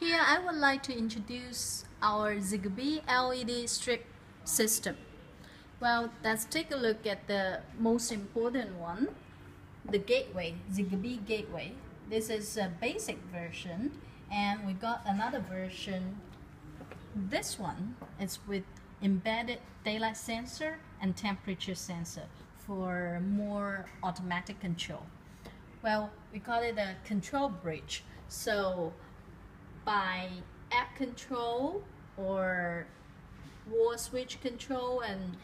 Here I would like to introduce our Zigbee LED strip system. Well, let's take a look at the most important one, the gateway, Zigbee gateway. This is a basic version and we got another version. This one is with embedded daylight sensor and temperature sensor for more automatic control. Well, we call it a control bridge. So by app control or wall switch control and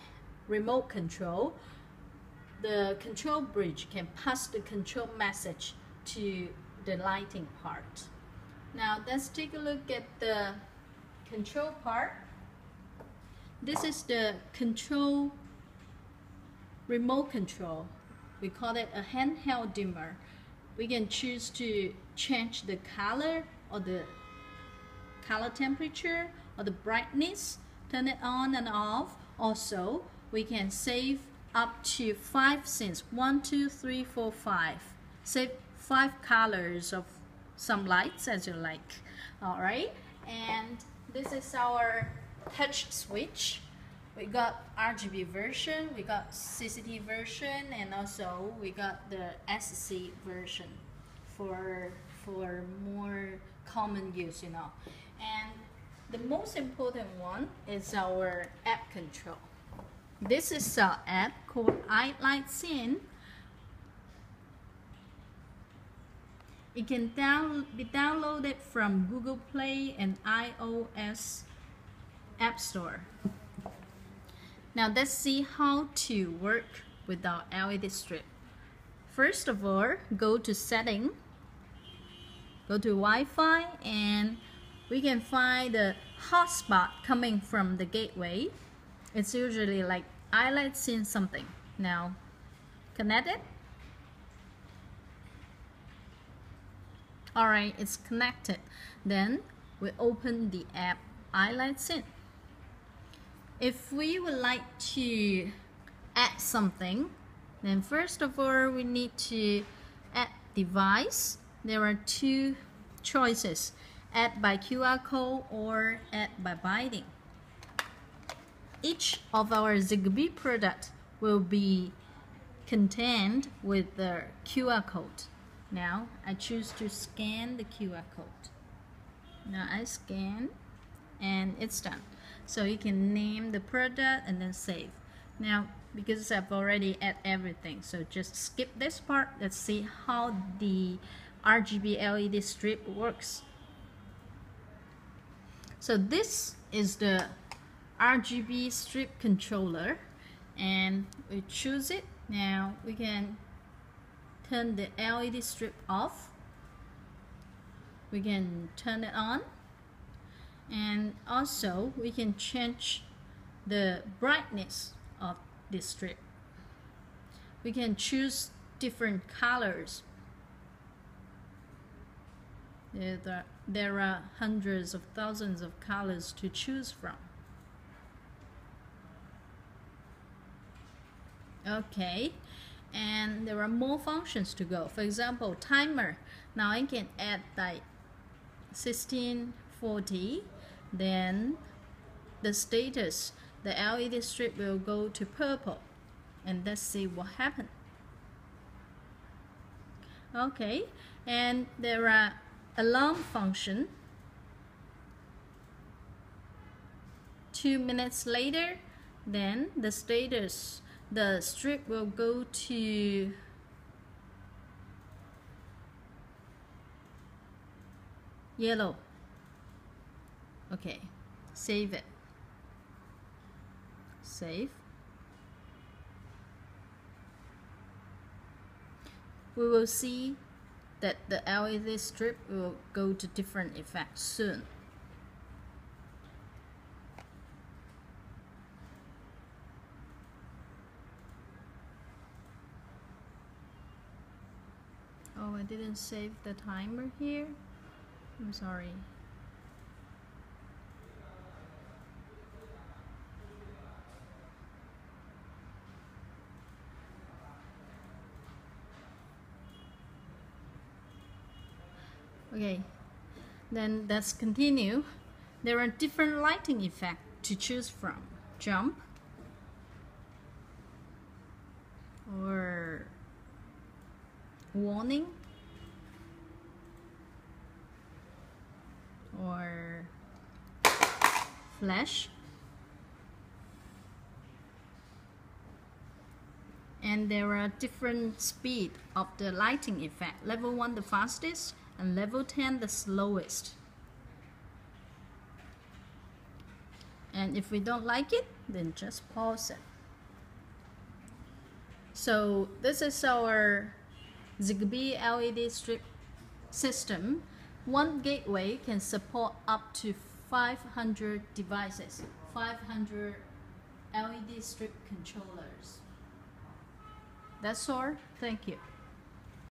remote control, the control bridge can pass the control message to the lighting part. Now let's take a look at the control part. This is the control remote control. We call it a handheld dimmer. We can choose to change the color or the color temperature or the brightness, turn it on and off. Also, we can save up to five scenes, one, two, three, four, five. Save five colors of some lights as you like. All right, and this is our touch switch. We got RGB version, we got CCT version, and also we got the SC version for for more common use, you know. And the most important one is our app control. This is our app called iLightScene. It can down, be downloaded from Google Play and iOS App Store. Now let's see how to work with our LED strip. First of all, go to setting, go to Wi-Fi and we can find the hotspot coming from the gateway. It's usually like like seeing something. Now, connect it. Alright, it's connected. Then we open the app iLightScene. If we would like to add something, then first of all we need to add device. There are two choices add by QR code or add by binding. Each of our Zigbee product will be contained with the QR code. Now I choose to scan the QR code. Now I scan and it's done. So you can name the product and then save. Now because I've already add everything so just skip this part. Let's see how the RGB LED strip works. So this is the RGB strip controller and we choose it. Now we can turn the LED strip off. We can turn it on and also we can change the brightness of this strip. We can choose different colors. There are hundreds of thousands of colors to choose from. Okay, and there are more functions to go. For example, timer. Now I can add like 1640, then the status, the LED strip will go to purple. And let's see what happens. Okay, and there are alarm function. Two minutes later, then the status, the strip will go to yellow. Okay, save it. Save. We will see that the LED strip will go to different effects soon. Oh, I didn't save the timer here. I'm sorry. Okay, Then let's continue. There are different lighting effects to choose from. Jump. Or warning. Or flash. And there are different speed of the lighting effect. Level 1 the fastest and level 10 the slowest. And if we don't like it then just pause it. So this is our Zigbee LED strip system. One gateway can support up to 500 devices 500 LED strip controllers. That's all. Thank you